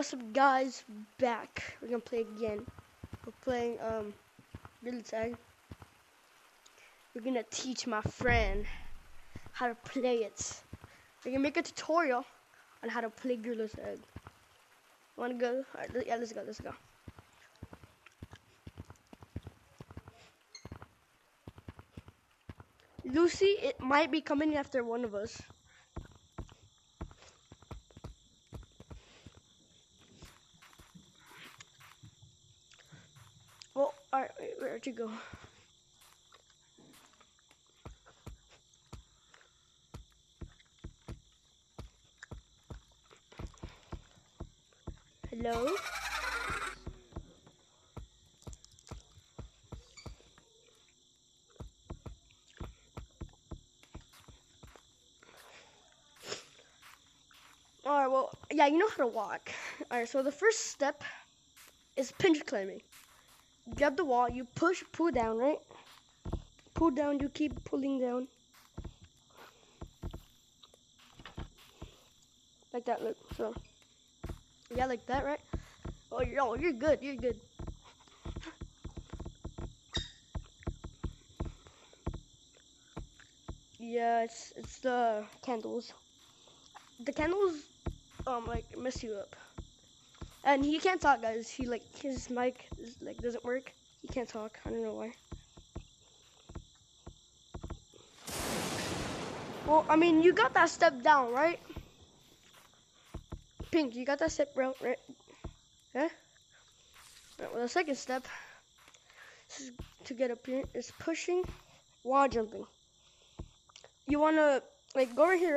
what's up guys? Back. We're gonna play again. We're playing um Gorilla Tag. We're gonna teach my friend how to play it. We're gonna make a tutorial on how to play Gorilla Tag. Wanna go? Alright, yeah, let's go, let's go. Lucy, it might be coming after one of us. Well, alright, where'd you go? Hello? Alright, well, yeah, you know how to walk. Alright, so the first step is pinch climbing. Grab the wall, you push, pull down, right? Pull down, you keep pulling down. Like that, look, so. Yeah, like that, right? Oh, oh, you're good, you're good. Yeah, it's it's the candles. The candles um like mess you up. And he can't talk, guys. He like his mic is, like doesn't work. He can't talk. I don't know why. Well, I mean, you got that step down, right? Pink, you got that step down, right? Yeah. Right, well, the second step to get up here is pushing wall jumping. You wanna like go right here,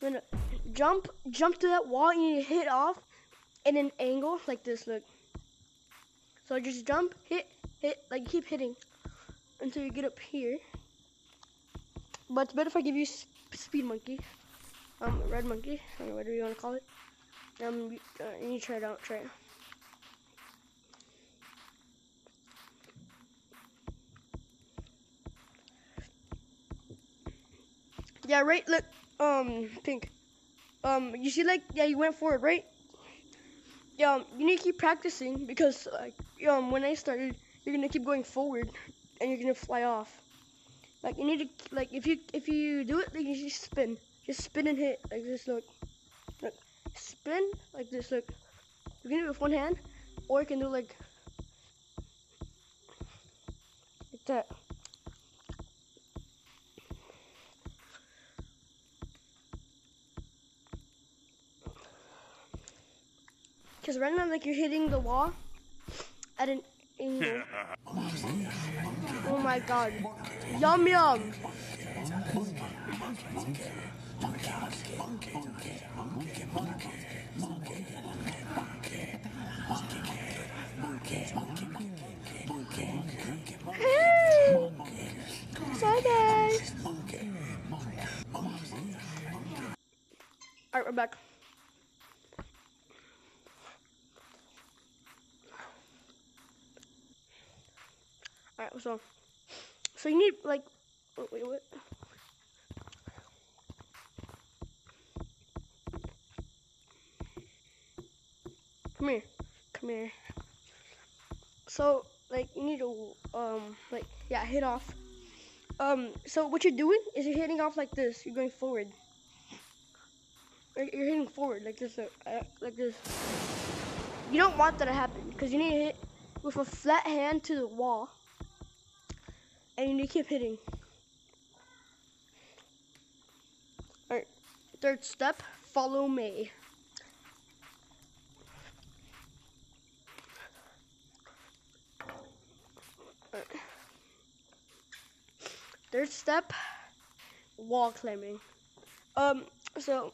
right? Jump, jump to that wall, and you hit off in an angle like this. Look. So just jump, hit, hit, like keep hitting until you get up here. But it's better if I give you speed monkey, um, red monkey, or whatever you want to call it. Um, uh, you try it out, try it. Yeah, right. Look, um, pink. Um, you see, like, yeah, you went forward, right? Yeah, um, you need to keep practicing because, like, um, when I started, you're gonna keep going forward, and you're gonna fly off. Like, you need to, like, if you if you do it, like, you just spin, just spin and hit like this. Look, look, spin like this. Look, you can do it with one hand, or you can do like like that. Because right now, like, you're hitting the wall at an angle. oh my god. Yum yum. Hey! Bye guys. Alright, we're back. Alright, so so you need like wait, wait, what? Come here. Come here. So like you need to um like yeah, hit off. Um so what you're doing is you're hitting off like this. You're going forward. You're hitting forward like this uh, like this. You don't want that to happen because you need to hit with a flat hand to the wall and you keep hitting. Alright, third step, follow me. Third step, wall climbing. Um, so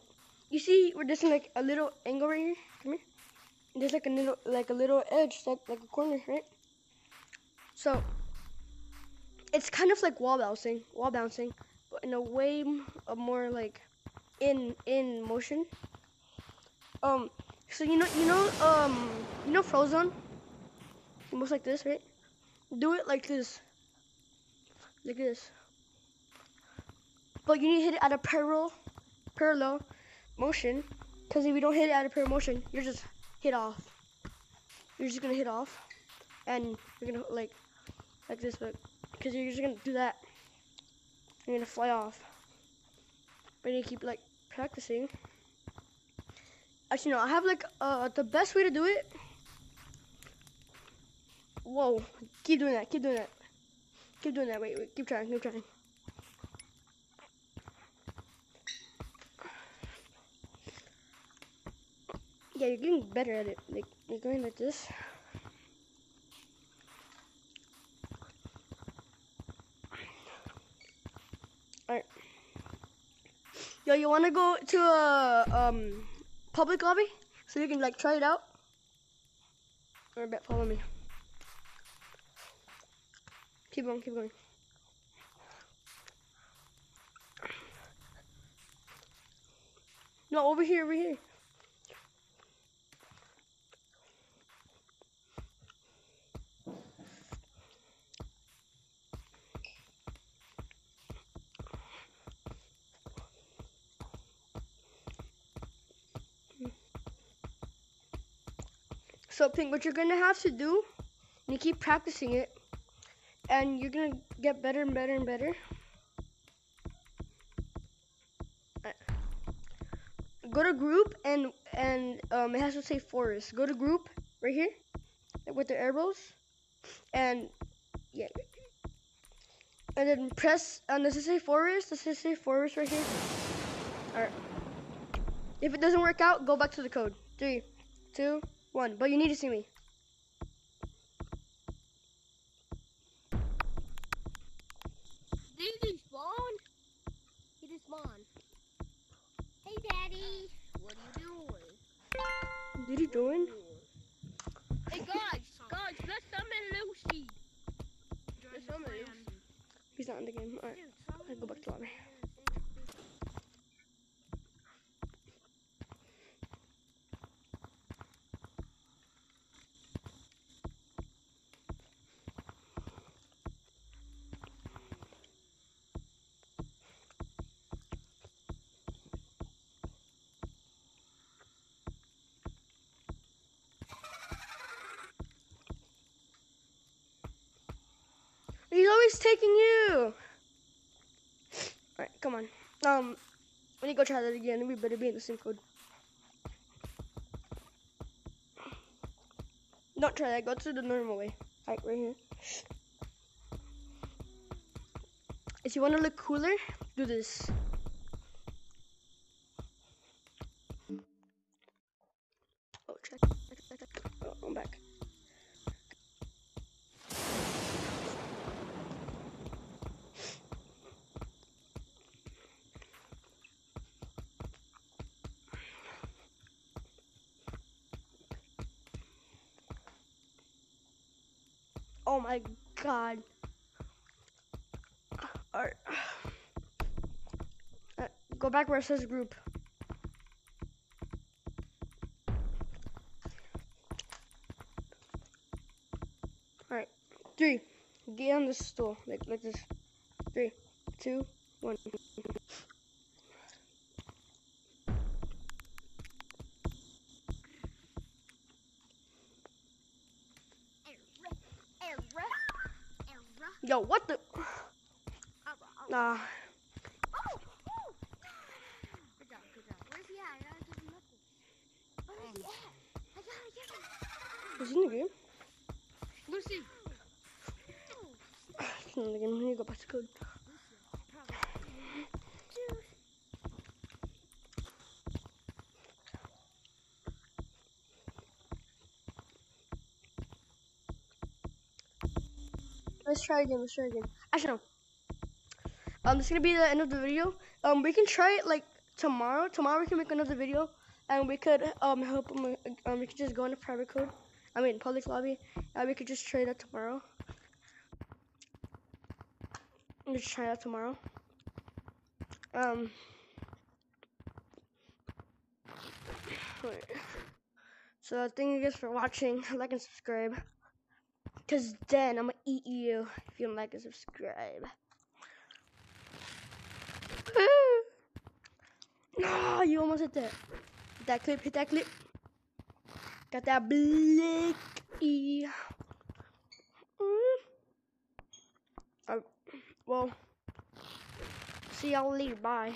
you see we're just in like a little angle right here. Come here. There's like a little like a little edge, like like a corner, right? So it's kind of like wall bouncing, wall bouncing, but in a way of more like in in motion. Um, so you know you know um you know Frozone, almost like this, right? Do it like this, like this. But you need to hit it at a parallel parallel motion Because if you don't hit it at a parallel motion, you're just hit off. You're just gonna hit off, and you're gonna like like this, but because you're just gonna do that, you're gonna fly off. But you keep like practicing. Actually, no, I have like uh the best way to do it. Whoa! Keep doing that. Keep doing that. Keep doing that. Wait, wait. Keep trying. Keep trying. Yeah, you're getting better at it. Like you're going like this. Yo, you wanna go to a um public lobby so you can like try it out? Or bet follow me. Keep going, keep going. No, over here, over here. So, Pink, what you're gonna have to do, you keep practicing it, and you're gonna get better and better and better. Go to group and and um, it has to say forest. Go to group right here with the arrows, and yeah, and then press. And does it say forest? Does it say forest right here? All right. If it doesn't work out, go back to the code. Three, two, one. But you need to see me. Did he spawn? He just spawned. Hey, Daddy. What are you doing? Did he join? Hey, guys, guys, let's summon Lucy. Let's summon Lucy. He's not in the game. All right. I go back to lobby. He's taking you. Alright, come on. Um, let me go try that again. We better be in the same code. Don't try that. Go to the normal way. Alright, right here. If you want to look cooler, do this. Oh, check. check, check, check. Oh, I'm back. Oh my god. Alright. Uh, go back where it says group. Alright. Three. Get on the stool. Like like this. Three, two, one. Yo, what the nah. Oh, oh. Good job, good job. Where's he at? I gotta give him knuckles. Where's he at? I gotta give him. Is he in the game? Lucy. He's in the game. Let me go back to code. Let's try again. Let's try again. Actually, no. Um, this is gonna be the end of the video. Um, we can try it like tomorrow. Tomorrow we can make another video, and we could um help them. Um, we could just go into private code. I mean public lobby, and we could just try that tomorrow. Let's try that tomorrow. Um. wait. So thank you guys for watching. Like and subscribe. Cause then I'm gonna eat you if you don't like and subscribe. no, you almost hit that. Hit that clip, hit that clip. Got that blicky. Mm. Uh, well, see y'all later. Bye.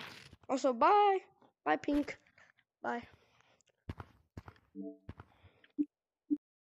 Also, bye. Bye, Pink. Bye.